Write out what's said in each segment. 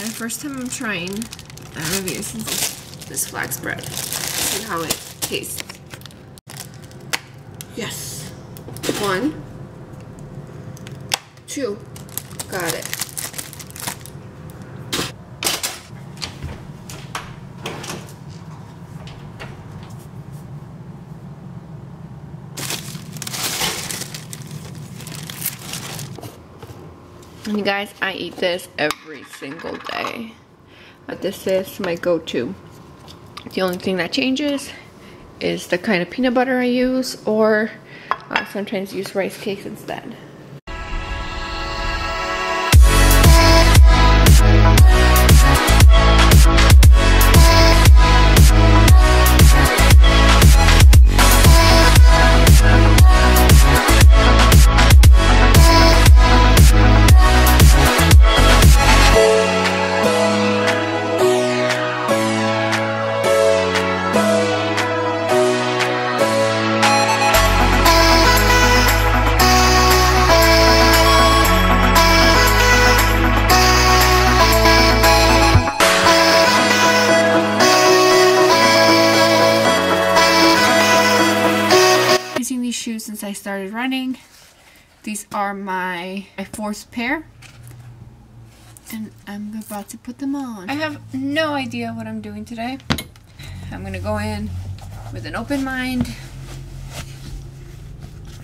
And first time I'm trying, know if you guys this flax bread. See how it tastes. Yes. One. Two. Got it. And you guys, I eat this every single day. But this is my go-to. The only thing that changes is the kind of peanut butter I use or uh, sometimes use rice cakes instead. I started running. These are my, my fourth pair. And I'm about to put them on. I have no idea what I'm doing today. I'm gonna go in with an open mind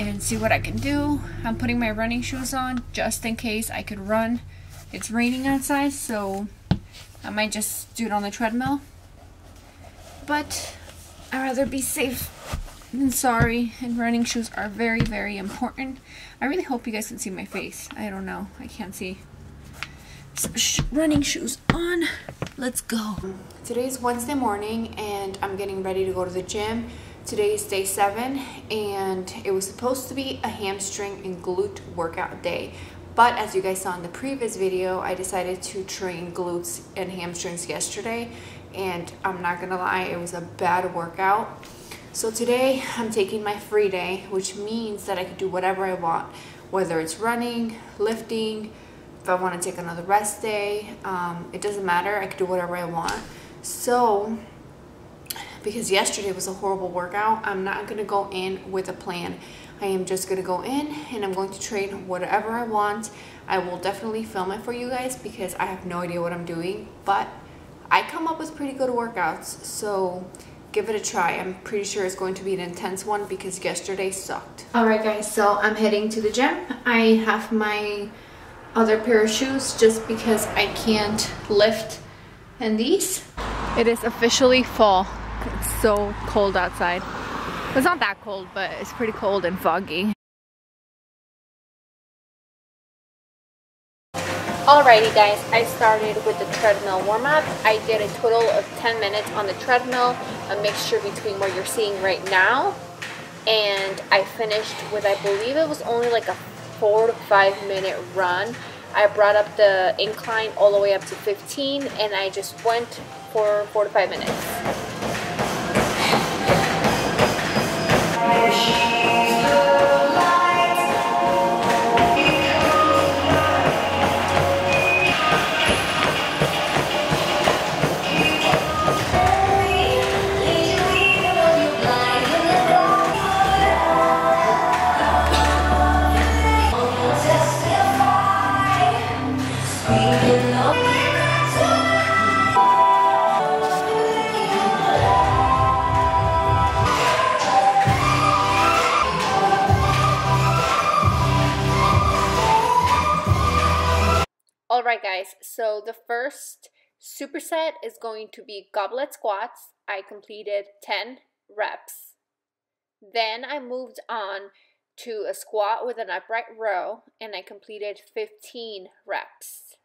and see what I can do. I'm putting my running shoes on just in case I could run. It's raining outside, so I might just do it on the treadmill. But I'd rather be safe than sorry, and running shoes are very, very important. I really hope you guys can see my face. I don't know. I can't see. So, sh running shoes on. Let's go. Today's Wednesday morning, and I'm getting ready to go to the gym. Today is day seven, and it was supposed to be a hamstring and glute workout day. But as you guys saw in the previous video, I decided to train glutes and hamstrings yesterday. And I'm not gonna lie, it was a bad workout. So today I'm taking my free day, which means that I can do whatever I want, whether it's running, lifting, if I want to take another rest day, um, it doesn't matter. I can do whatever I want. So, because yesterday was a horrible workout, I'm not going to go in with a plan. I am just going to go in and I'm going to train whatever I want. I will definitely film it for you guys because I have no idea what I'm doing, but I come up with pretty good workouts. So, give it a try. I'm pretty sure it's going to be an intense one because yesterday sucked. Alright guys, so I'm heading to the gym. I have my other pair of shoes just because I can't lift in these. It is officially fall. It's so cold outside. It's not that cold, but it's pretty cold and foggy. Alrighty guys, I started with the treadmill warm-up. I did a total of 10 minutes on the treadmill, a mixture between what you're seeing right now, and I finished with, I believe it was only like a four to five minute run. I brought up the incline all the way up to 15 and I just went for four to five minutes. Alright guys, so the first superset is going to be goblet squats. I completed 10 reps. Then I moved on to a squat with an upright row and I completed 15 reps.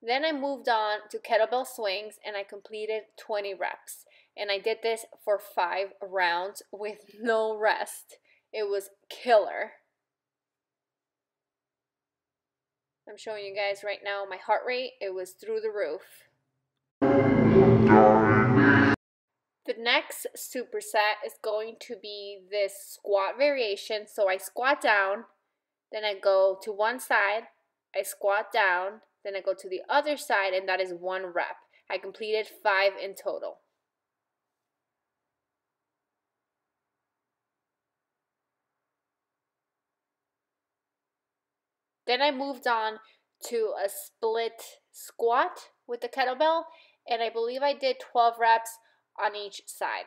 Then I moved on to kettlebell swings and I completed 20 reps. And I did this for five rounds with no rest. It was killer. I'm showing you guys right now my heart rate. It was through the roof. The next superset is going to be this squat variation. So I squat down, then I go to one side, I squat down, then I go to the other side, and that is one rep. I completed five in total. Then I moved on to a split squat with the kettlebell, and I believe I did 12 reps on each side.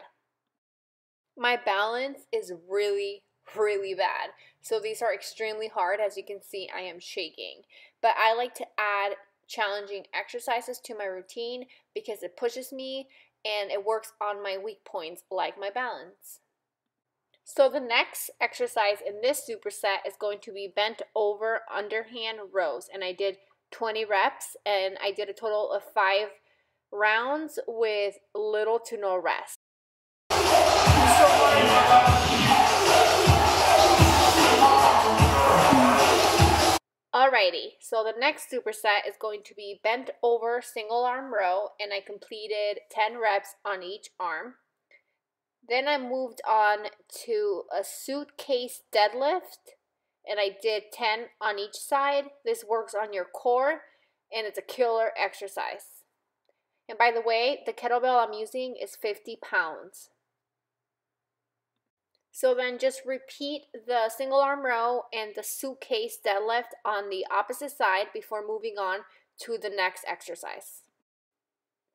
My balance is really, really bad. So these are extremely hard. As you can see, I am shaking. But I like to add challenging exercises to my routine because it pushes me and it works on my weak points like my balance. So the next exercise in this superset is going to be bent over underhand rows. And I did 20 reps and I did a total of five rounds with little to no rest. Alrighty, so the next superset is going to be bent over single arm row and I completed 10 reps on each arm. Then I moved on to a suitcase deadlift and I did 10 on each side. This works on your core and it's a killer exercise. And by the way, the kettlebell I'm using is 50 pounds. So then just repeat the single arm row and the suitcase deadlift on the opposite side before moving on to the next exercise.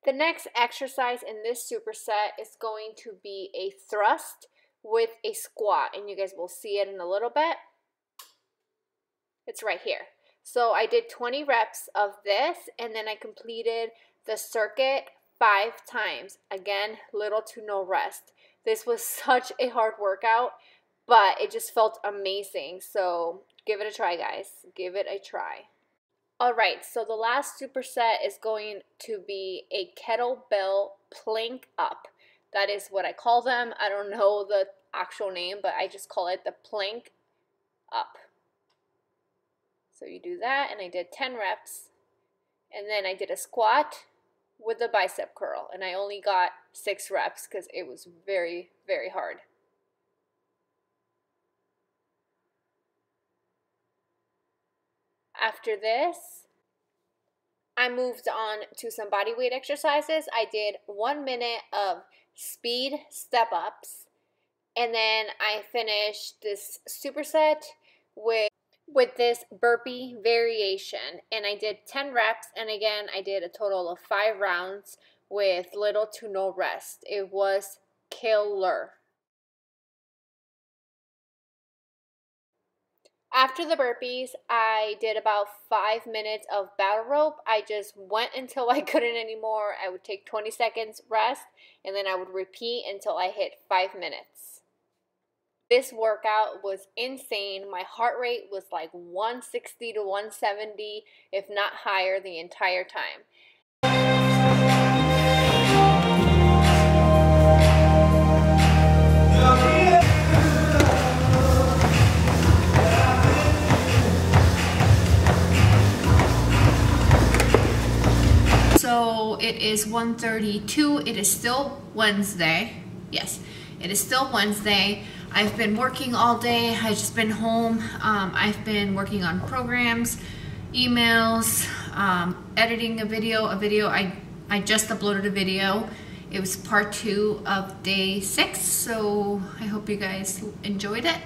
The next exercise in this superset is going to be a thrust with a squat, and you guys will see it in a little bit. It's right here. So I did 20 reps of this, and then I completed the circuit five times. Again, little to no rest. This was such a hard workout, but it just felt amazing. So give it a try, guys. Give it a try. All right, so the last superset is going to be a kettlebell plank up. That is what I call them. I don't know the actual name, but I just call it the plank up. So you do that, and I did 10 reps. And then I did a squat with a bicep curl, and I only got six reps because it was very, very hard. After this, I moved on to some body weight exercises. I did one minute of speed step ups, and then I finished this superset with with this burpee variation and I did 10 reps and again I did a total of 5 rounds with little to no rest. It was killer. After the burpees, I did about five minutes of battle rope. I just went until I couldn't anymore. I would take 20 seconds rest and then I would repeat until I hit five minutes. This workout was insane. My heart rate was like 160 to 170, if not higher, the entire time. It is 1.32. It is still Wednesday. Yes, it is still Wednesday. I've been working all day. I've just been home. Um, I've been working on programs, emails, um, editing a video. A video, I, I just uploaded a video. It was part two of day six, so I hope you guys enjoyed it.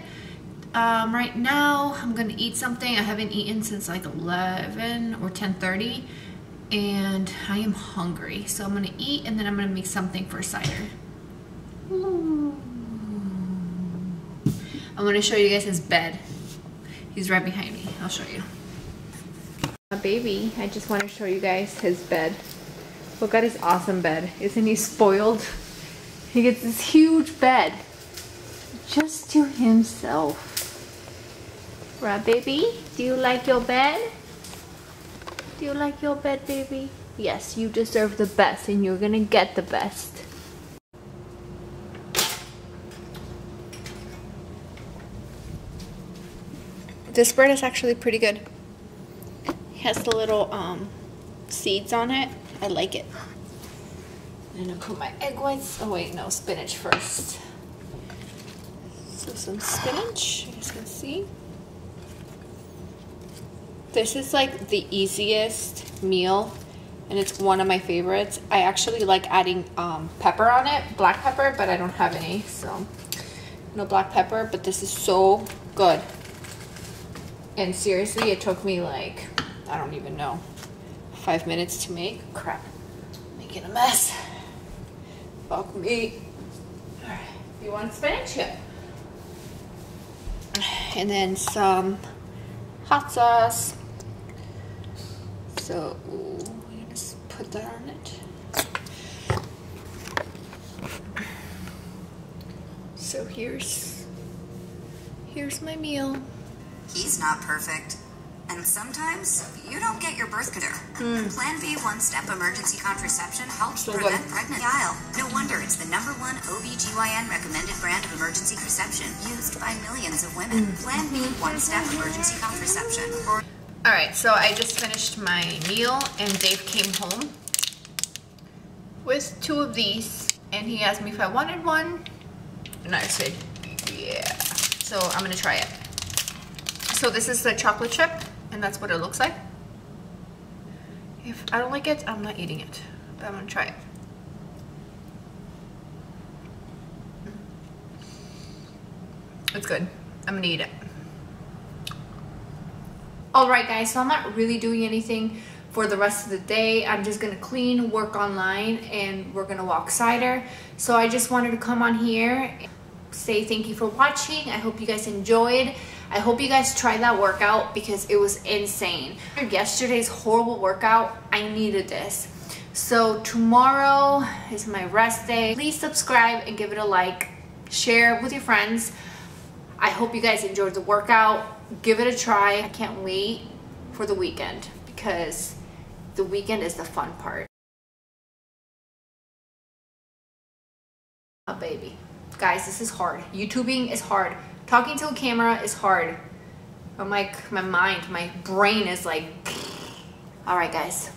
Um, right now, I'm gonna eat something. I haven't eaten since like 11 or 10.30 and I am hungry. So I'm gonna eat and then I'm gonna make something for cider. I'm gonna show you guys his bed. He's right behind me. I'll show you. A baby, I just want to show you guys his bed. Look at his awesome bed. Isn't he spoiled? He gets this huge bed just to himself. Right, baby? Do you like your bed? Do you like your bed, baby? Yes, you deserve the best and you're gonna get the best. This bread is actually pretty good. It has the little um, seeds on it. I like it. I'm gonna put my egg whites. Oh wait, no, spinach first. So some spinach, as you can see. This is like the easiest meal and it's one of my favorites. I actually like adding um, pepper on it, black pepper, but I don't have any, so no black pepper, but this is so good. And seriously, it took me like, I don't even know, five minutes to make. Crap, making a mess. Fuck me. All right, you want spinach? Yeah. And then some hot sauce. So, I'm just put that on it. So here's, here's my meal. He's not perfect. And sometimes you don't get your birth control. Hmm. Plan B one step emergency contraception helps So prevent good. pregnancy. No wonder it's the number one OBGYN recommended brand of emergency contraception used by millions of women. Hmm. Plan B one step emergency contraception. All right, so I just finished my meal and Dave came home with two of these and he asked me if I wanted one and I said, yeah. So I'm gonna try it. So this is the chocolate chip and that's what it looks like. If I don't like it, I'm not eating it, but I'm gonna try it. It's good. I'm gonna eat it. Alright guys, so I'm not really doing anything for the rest of the day. I'm just gonna clean, work online, and we're gonna walk cider. So I just wanted to come on here, and say thank you for watching. I hope you guys enjoyed. I hope you guys tried that workout because it was insane. After yesterday's horrible workout, I needed this. So tomorrow is my rest day. Please subscribe and give it a like. Share with your friends. I hope you guys enjoyed the workout. Give it a try. I can't wait for the weekend because the weekend is the fun part. A baby. Guys, this is hard. YouTubing is hard. Talking to a camera is hard. I'm like, my mind, my brain is like, all right, guys.